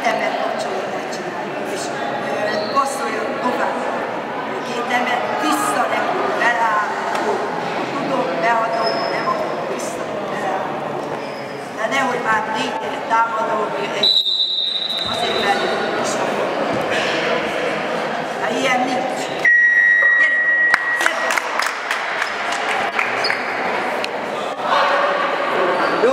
két ember kapcsolatát csináljuk, és passzoljon tovább. Két ember vissza nekünk belállunk, ha tudom, beadom, ha nem akarom vissza, belállunk. De nehogy már négyre támadom, egy azért velünk is Hát ilyen nincs. Gyere! Szép! Jó?